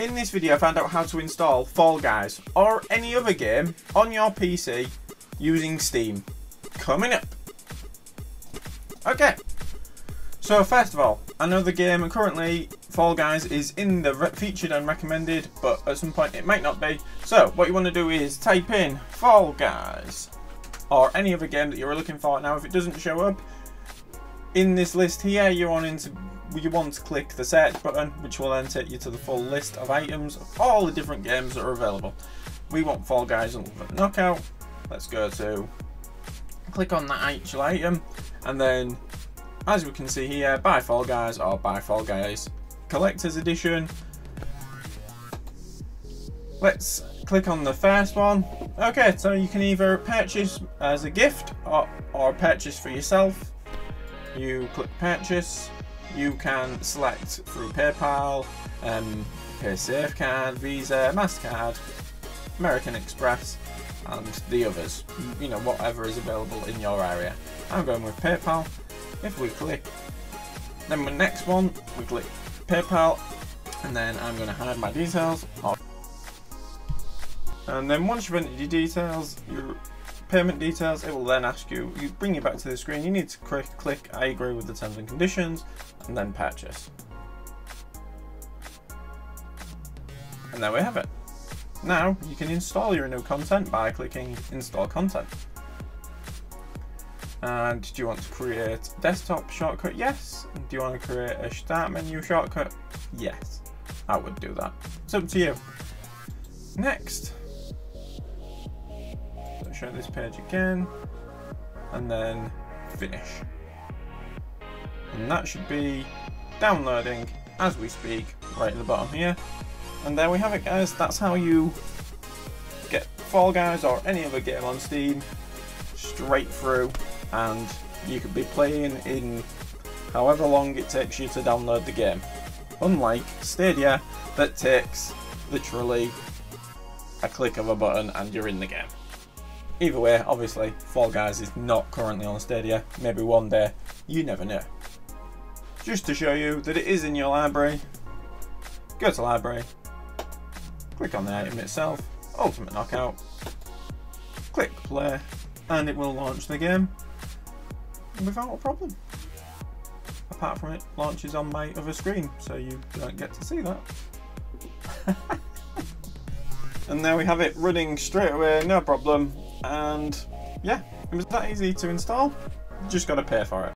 in this video I found out how to install Fall Guys or any other game on your PC using Steam. Coming up. Okay. So first of all, another game currently Fall Guys is in the featured and recommended, but at some point it might not be. So what you want to do is type in Fall Guys or any other game that you're looking for. Now if it doesn't show up in this list here, you want into you want to click the search button, which will then take you to the full list of items of all the different games that are available. We want Fall Guys Ultimate Knockout. Let's go to click on that actual item, and then as we can see here, buy Fall Guys or buy Fall Guys Collector's Edition. Let's click on the first one. Okay, so you can either purchase as a gift or, or purchase for yourself. You click purchase. You can select through PayPal, um, PaySafe card, Visa, MasterCard, American Express, and the others. You know, whatever is available in your area. I'm going with PayPal. If we click, then the next one, we click PayPal, and then I'm going to hide my details. And then once you've entered your details, your payment details, it will then ask you, you bring you back to the screen, you need to click, click I agree with the terms and conditions, and then purchase. And there we have it. Now you can install your new content by clicking install content. And do you want to create desktop shortcut? Yes. Do you want to create a start menu shortcut? Yes. I would do that. It's up to you. Next, show this page again and then finish. And that should be downloading as we speak right at the bottom here. And there we have it guys. That's how you get Fall Guys or any other game on Steam straight through and you could be playing in however long it takes you to download the game. Unlike Stadia that takes literally a click of a button and you're in the game Either way, obviously, Fall Guys is not currently on the Stadia. Maybe one day, you never know. Just to show you that it is in your library, go to library, click on the item itself, Ultimate Knockout, click play, and it will launch the game without a problem. Apart from it launches on my other screen, so you don't get to see that. and there we have it running straight away, no problem and yeah, it was that easy to install. Just got to pay for it.